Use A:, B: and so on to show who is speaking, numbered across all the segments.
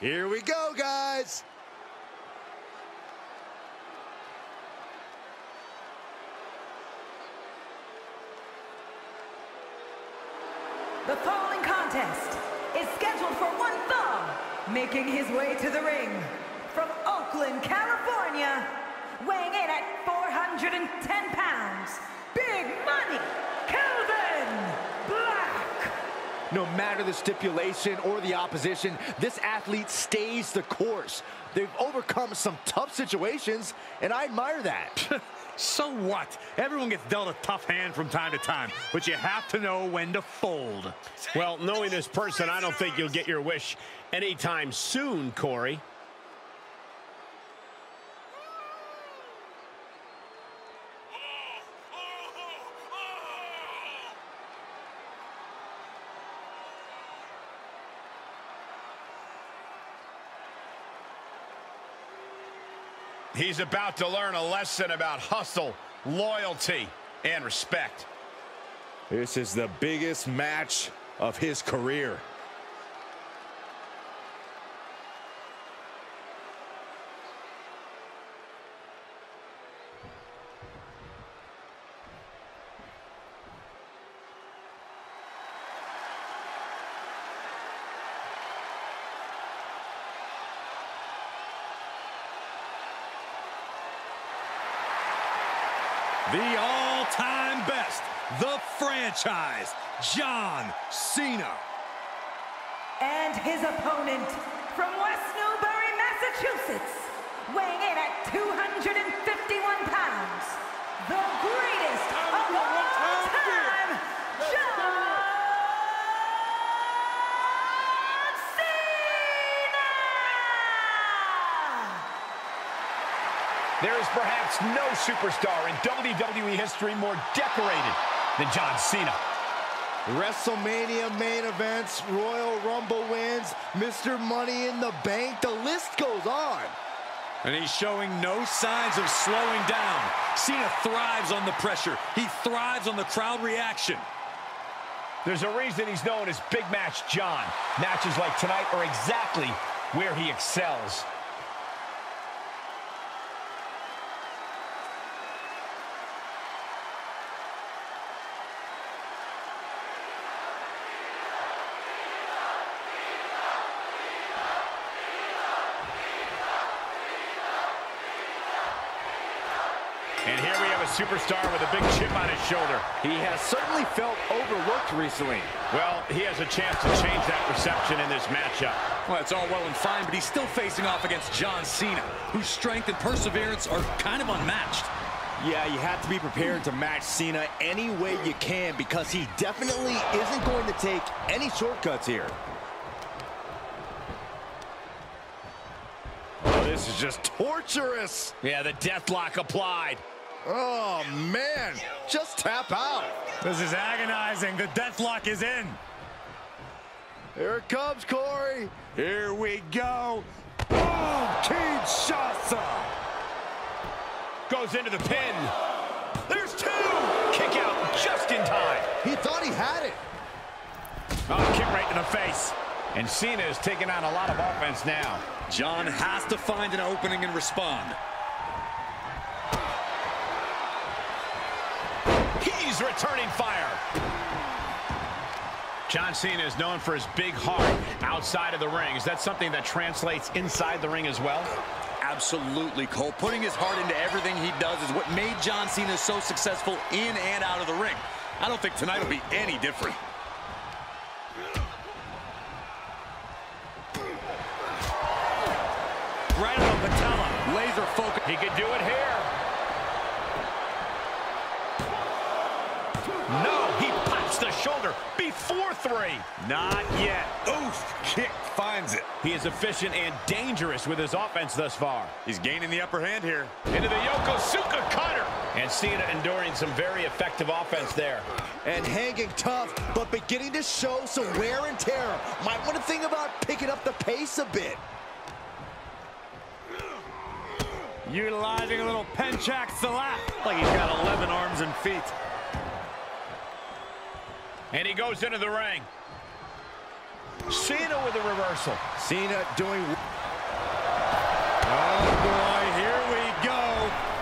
A: Here we go, guys.
B: The following contest is scheduled for one fall, making his way to the ring from Oakland, California, weighing in at 410 pounds, Big Money, Calvin Black.
C: No matter the stipulation or the opposition, this athlete stays the course. They've overcome some tough situations, and I admire that.
D: so what? Everyone gets dealt a tough hand from time to time, but you have to know when to fold.
E: Well, knowing this person, I don't think you'll get your wish anytime soon, Corey. He's about to learn a lesson about hustle, loyalty, and respect.
A: This is the biggest match of his career.
D: The all-time best, the franchise, John Cena.
B: And his opponent from West Newbury, Massachusetts, weighing in at 251 pounds, the greatest of all time, John Cena!
E: There is perhaps no superstar in WWE history more decorated than John Cena.
A: WrestleMania main events, Royal Rumble wins, Mr. Money in the Bank, the list goes on.
D: And he's showing no signs of slowing down. Cena thrives on the pressure. He thrives on the crowd reaction.
E: There's a reason he's known as Big Match John. Matches like tonight are exactly where he excels. And here we have a superstar with a big chip on his shoulder.
C: he has certainly felt overlooked recently.
E: Well, he has a chance to change that perception in this matchup.
D: Well, it's all well and fine, but he's still facing off against John Cena, whose strength and perseverance are kind of unmatched.
C: Yeah, you have to be prepared to match Cena any way you can because he definitely isn't going to take any shortcuts here.
A: Oh, this is just torturous.
E: Yeah, the deathlock applied.
A: Oh, man. Just tap out.
D: This is agonizing. The deathlock is in.
A: Here it comes, Corey.
D: Here we go. Boom! Kinshasa!
E: Goes into the pin. There's two. Kick out just in time.
A: He thought he had it.
E: Oh, kick right in the face. And Cena is taking on a lot of offense now.
D: John has to find an opening and respond.
E: He's returning fire. John Cena is known for his big heart outside of the ring. Is that something that translates inside the ring as well?
D: Absolutely, Cole. Putting his heart into everything he does is what made John Cena so successful in and out of the ring. I don't think tonight will be any different. Right on the patella. Laser focus.
E: He could do it here. The shoulder before three.
D: Not yet. Oof. Kick finds it.
E: He is efficient and dangerous with his offense thus far.
D: He's gaining the upper hand here.
E: Into the Yokosuka cutter. And Cena enduring some very effective offense there.
A: And hanging tough, but beginning to show some wear and tear. Might want to think about picking up the pace a bit.
D: Utilizing a little Pencak Silat. Like he's got 11 arms and feet.
E: And he goes into the ring. Cena with a reversal.
A: Cena doing...
D: Oh, boy, here we go.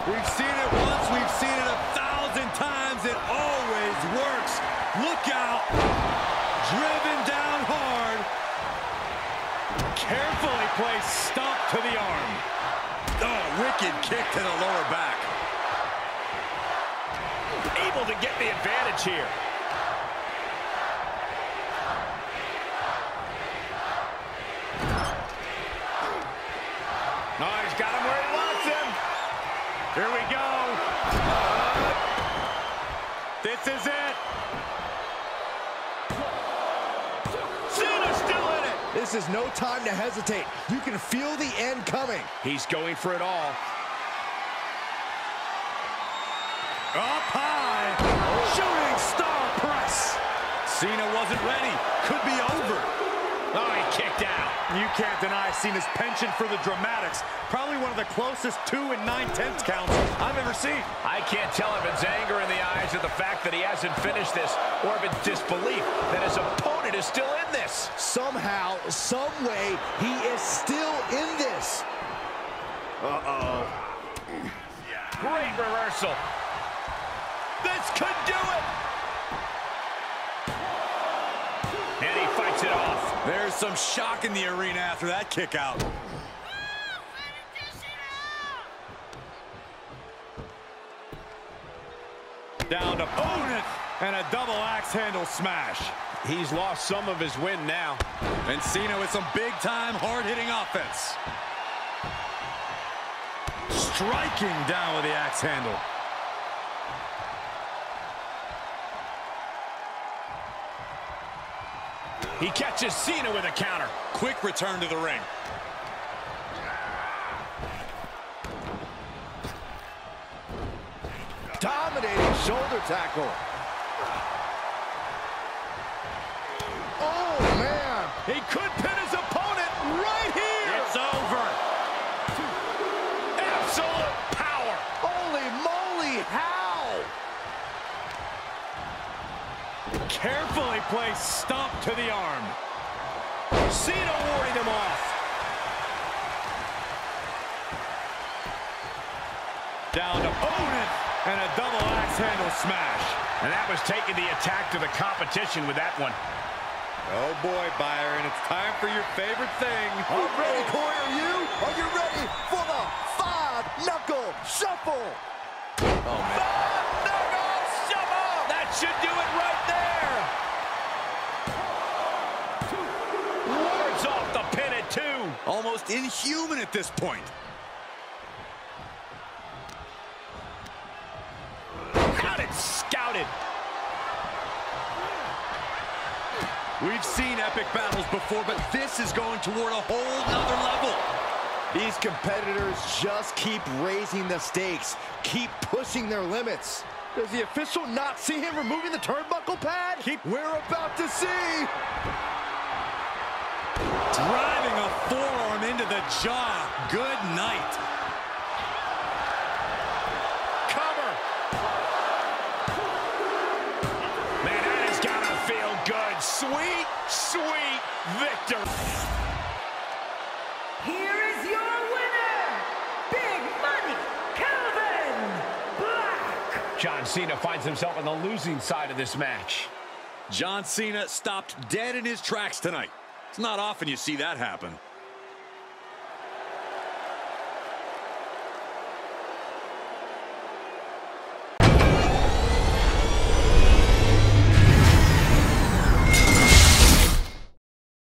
D: We've seen it once, we've seen it a thousand times. It always works. Look out. Driven down hard.
E: Carefully placed stomp to the arm.
D: Oh, wicked kick to the lower back.
E: Able to get the advantage here. No, he's got him where he wants him. Here we go. This is it. Cena's still in it.
A: This is no time to hesitate. You can feel the end coming.
E: He's going for it all.
D: Up high.
E: Shooting star press.
D: Cena wasn't ready. Could be over.
E: Oh, he kicked out.
D: You can't deny Cena's penchant for the dramatics. Probably one of the closest two and nine-tenths counts I've ever seen.
E: I can't tell if it's anger in the eyes of the fact that he hasn't finished this or if it's disbelief that his opponent is still in this.
A: Somehow, some way, he is still in this.
E: Uh-oh. Great reversal. This could do it.
D: Some shock in the arena after that kick out. Down to opponent and a double axe handle smash.
E: He's lost some of his win now.
D: And Cena with some big-time, hard-hitting offense. Striking down with the axe handle.
E: He catches Cena with a counter.
D: Quick return to the ring.
A: Dominating shoulder tackle. Oh, man.
E: He could pin his opponent right here. It's over. Absolute power.
A: Holy moly, how?
E: Placed stomp to the arm. Cena warding him off.
D: Down to opponent and a double axe handle smash.
E: And that was taking the attack to the competition with that one.
D: Oh boy, Byron, it's time for your favorite thing.
A: I'm ready, Corey. Are you? Are you ready for the five-knuckle shuffle?
E: Oh, five-knuckle shuffle. That should do it right
D: Almost inhuman at this point.
E: Got it scouted.
D: We've seen epic battles before, but this is going toward a whole nother level.
A: These competitors just keep raising the stakes, keep pushing their limits. Does the official not see him removing the turnbuckle pad?
D: Keep-
A: We're about to see.
D: Driving a forearm into the jaw. Good night.
E: Cover. Man, that has got to feel good. Sweet, sweet victory.
B: Here is your winner, Big Money, Calvin Black.
E: John Cena finds himself on the losing side of this match.
D: John Cena stopped dead in his tracks tonight. It's not often you see that happen.